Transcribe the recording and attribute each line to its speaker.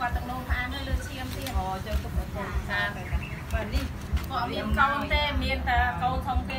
Speaker 1: គាត់ទឹកនោមផ្អានហើយលើឈាមទៀត
Speaker 2: អូចូលទុកមកចាទៅបាទនេះ
Speaker 1: គាត់មានកូនទេមានតែកូនធំទេ